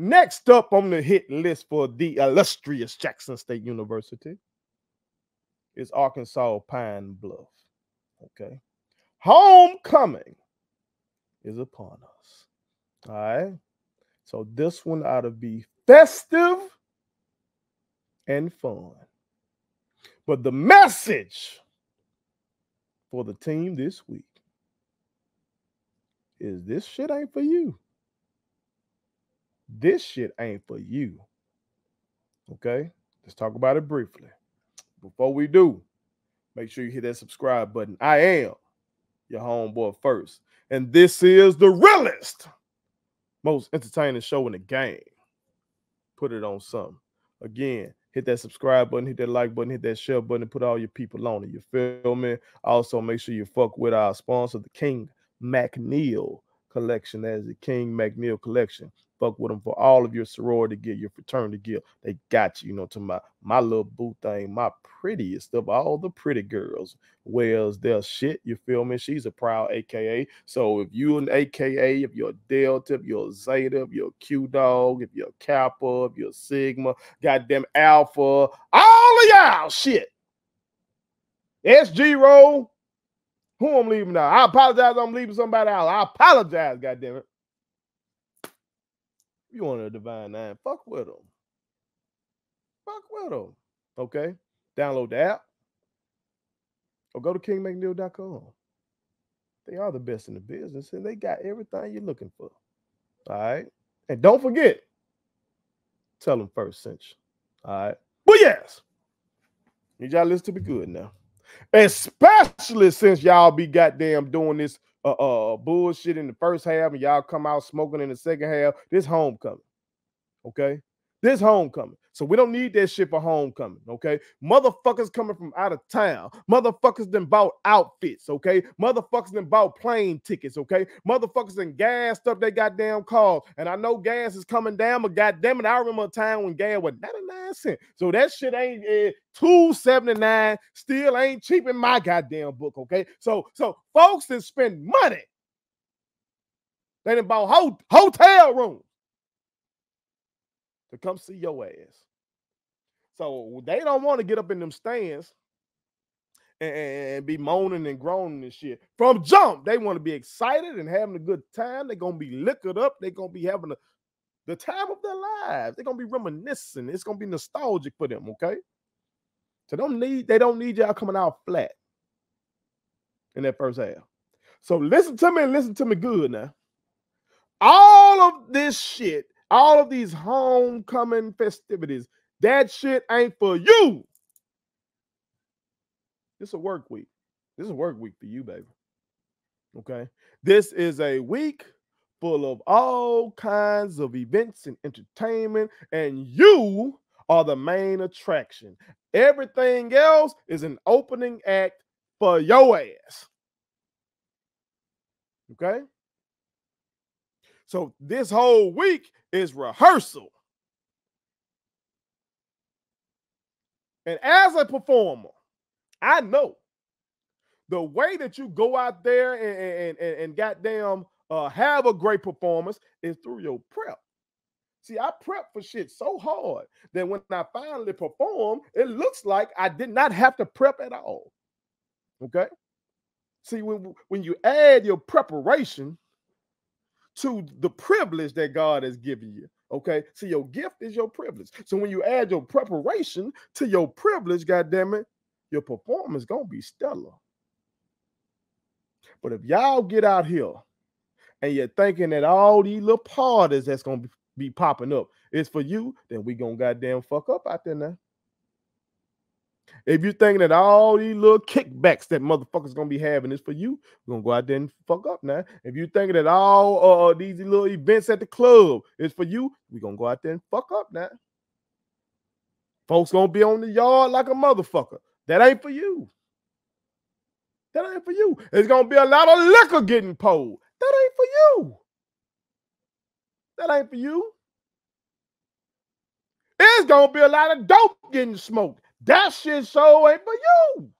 Next up on the hit list for the illustrious Jackson State University is Arkansas Pine Bluff. Okay. Homecoming is upon us. All right. So this one ought to be festive and fun. But the message for the team this week is this shit ain't for you. This shit ain't for you. Okay? Let's talk about it briefly. Before we do, make sure you hit that subscribe button. I am your homeboy first. And this is the realest, most entertaining show in the game. Put it on something. Again, hit that subscribe button, hit that like button, hit that share button, and put all your people on it. You feel me? Also, make sure you fuck with our sponsor, the King McNeil collection. That is the King McNeil collection. Fuck with them for all of your sorority gear, your fraternity gear. They got you, you know, to my my little boo thing, my prettiest of all the pretty girls wears their shit. You feel me? She's a proud AKA. So if you an AKA, if you're a Delta, if you're Zeta, if you're Q dog, if you're Kappa, if you're Sigma, goddamn Alpha, all of y'all shit. SGRho. Who I'm leaving out? I apologize. I'm leaving somebody out. I apologize, goddamn it. You want a divine nine? Fuck with them. Fuck with them. Okay. Download the app or go to kingmcneil.com. They are the best in the business and they got everything you're looking for. All right. And don't forget, tell them first cinch. All right. But yes, need y'all listen to be good now. Especially since y'all be goddamn doing this uh, uh bullshit in the first half and y'all come out smoking in the second half. This homecoming. Okay. This homecoming. So we don't need that shit for homecoming. Okay. Motherfuckers coming from out of town. Motherfuckers then bought outfits. Okay. Motherfuckers then bought plane tickets. Okay. Motherfuckers then gassed up their goddamn cars. And I know gas is coming down, but goddamn it, I remember a time when gas was 99 cents. So that shit ain't uh, 279. Still ain't cheap in my goddamn book. Okay. So so folks that spend money. They done bought ho- hotel rooms to come see your ass. So they don't want to get up in them stands and, be moaning and groaning and shit. From jump, they want to be excited and having a good time. They're gonna be liquored up. They're gonna be having a, the time of their lives. They're gonna be reminiscing. It's gonna be nostalgic for them. Okay. So don't need they don't need y'all coming out flat in that first half. So listen to me and listen to me good now. All of this shit all of these homecoming festivities, that shit ain't for you. This is a work week. This is work week for you, baby. Okay. This is a week full of all kinds of events and entertainment, and you are the main attraction. Everything else is an opening act for your ass. Okay. So this whole week is rehearsal. And as a performer, I know the way that you go out there and, and, and, and goddamn uh, have a great performance is through your prep. See, I prep for shit so hard that when I finally perform, it looks like I did not have to prep at all. Okay. See, when, when you add your preparation to the privilege that God has given you. Okay. So your gift is your privilege. So when you add your preparation to your privilege, God damn it, your performance gonna be stellar. But if y'all get out here and you're thinking that all these little parties that's gonna be popping up is for you, then we gonna goddamn fuck up out there now. If you think that all these little kickbacks that motherfuckers gonna be having is for you, we're gonna go out there and fuck up now. If you think that all uh, these little events at the club is for you, we're gonna go out there and fuck up now. Folks gonna be on the yard like a motherfucker. That ain't for you. That ain't for you. It's gonna be a lot of liquor getting pulled. That ain't for you. That ain't for you. It's gonna be a lot of dope getting smoked. That shit so ain't for you.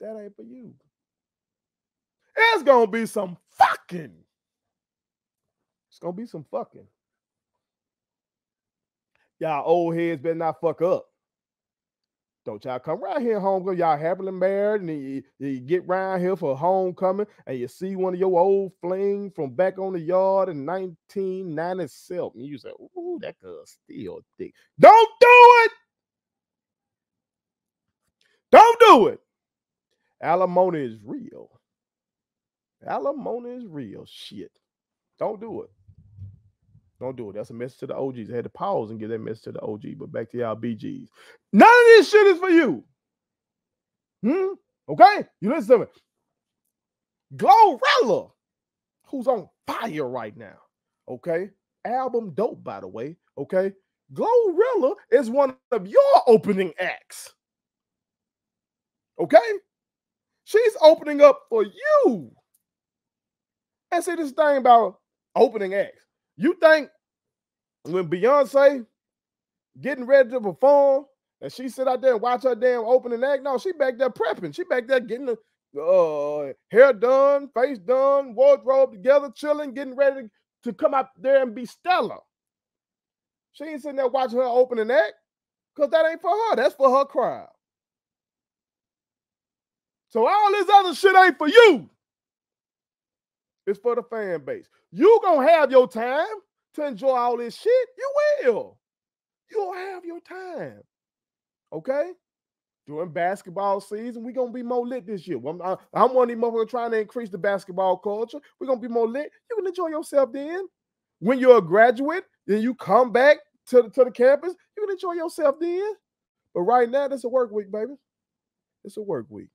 That ain't for you. It's gonna be some fucking. It's gonna be some fucking. Y'all old heads better not fuck up. Don't y'all come right here, homegirl. Y'all happily married, and you, you get around here for homecoming, and you see one of your old fling from back on the yard in 1997. And You say, "Ooh, that girl still thick." Don't do it. Don't do it. Alimony is real. Alimony is real. Shit. Don't do it. Don't do it. That's a message to the OGs. I had to pause and give that message to the OG. But back to y'all BGs. None of this shit is for you. Hmm? Okay? You listen to me. Glorilla, who's on fire right now. Okay? Album dope, by the way. Okay? Glorilla is one of your opening acts. Okay? She's opening up for you. And see this thing about opening acts. You think when Beyonce getting ready to perform and she sit out there and watch her damn opening act? No, she back there prepping. She back there getting the uh, hair done, face done, wardrobe together, chilling, getting ready to come out there and be stellar. She ain't sitting there watching her opening act because that ain't for her. That's for her crowd. So all this other shit ain't for you. It's for the fan base. You gonna have your time to enjoy all this shit. You will. You'll have your time. Okay? During basketball season, we gonna be more lit this year. I'm, I'm one of these motherfuckers trying to increase the basketball culture. We're gonna be more lit. You can enjoy yourself then. When you're a graduate, then you come back to the, to the campus, you can enjoy yourself then. But right now, it's a work week, baby. It's a work week.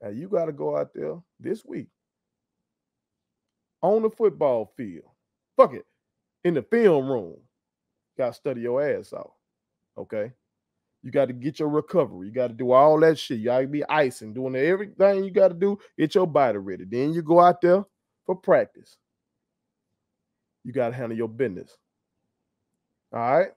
And you got to go out there this week on the football field. Fuck it. In the film room. Got to study your ass out. Okay. You got to get your recovery. You got to do all that shit. You got to be icing, doing everything you got to do. Get your body ready. Then you go out there for practice. You got to handle your business. All right.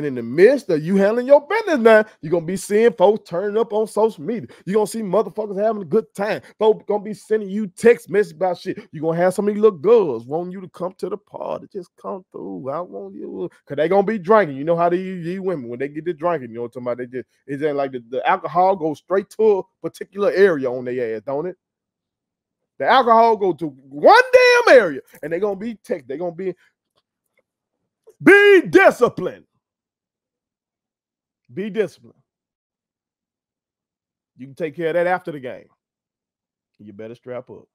And in the midst of you handling your business now, you're gonna be seeing folks turning up on social media. You're gonna see motherfuckers having a good time. Folks gonna be sending you text messages about shit. You're gonna have some of these little girls wanting you to come to the party. Just come through. I want you. Cause they gonna be drinking. You know how these women, when they get to drinking, you know what I'm talking about? They just it's like the, the alcohol goes straight to a particular area on their ass, don't it? The alcohol go to one damn area, and they're gonna be text. They're gonna be be disciplined. Be disciplined. You can take care of that after the game. You better strap up.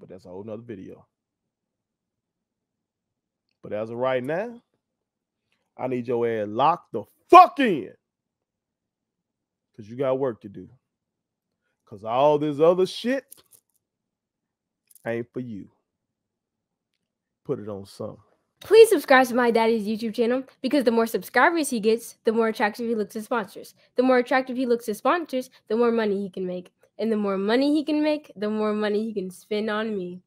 But that's a whole nother video. But as of right now, I need your ass locked the fuck in. Because you got work to do. Because all this other shit ain't for you. Put it on some. Please subscribe to my daddy's YouTube channel because the more subscribers he gets, the more attractive he looks to sponsors. The more attractive he looks to sponsors, the more money he can make. And the more money he can make, the more money he can spend on me.